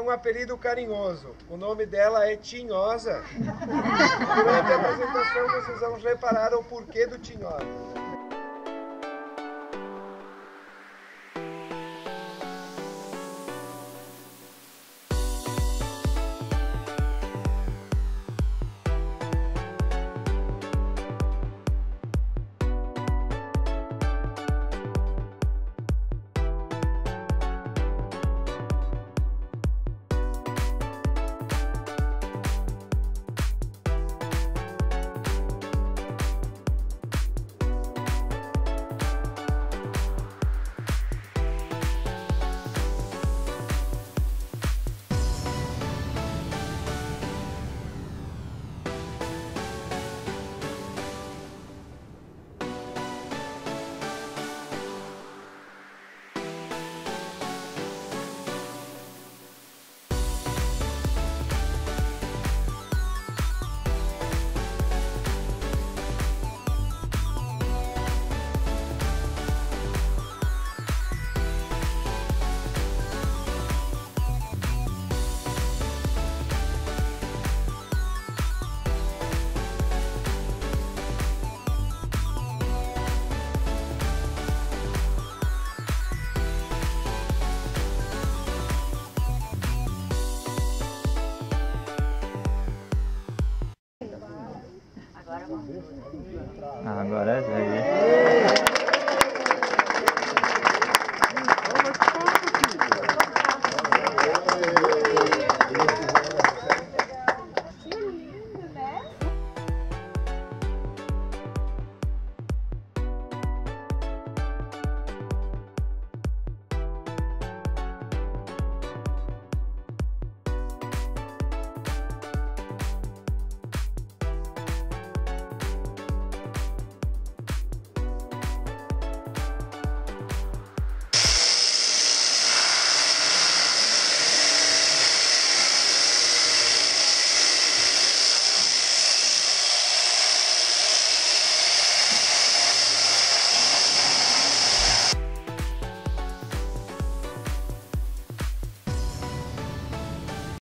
um apelido carinhoso. O nome dela é Tinhosa. Durante a apresentação vocês vão reparar o porquê do Tinhosa. Ah, agora é.